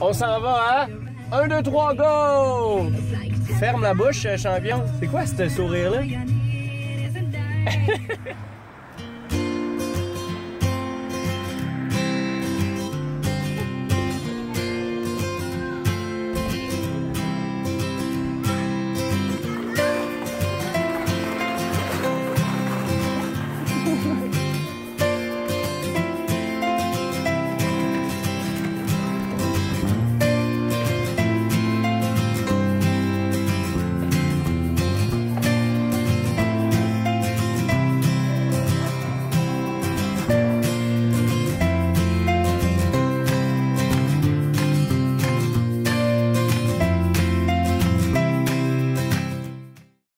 On s'en va hein? 1, 2, 3, go! Ferme la bouche, champion. C'est quoi ce sourire-là?